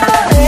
Yeah.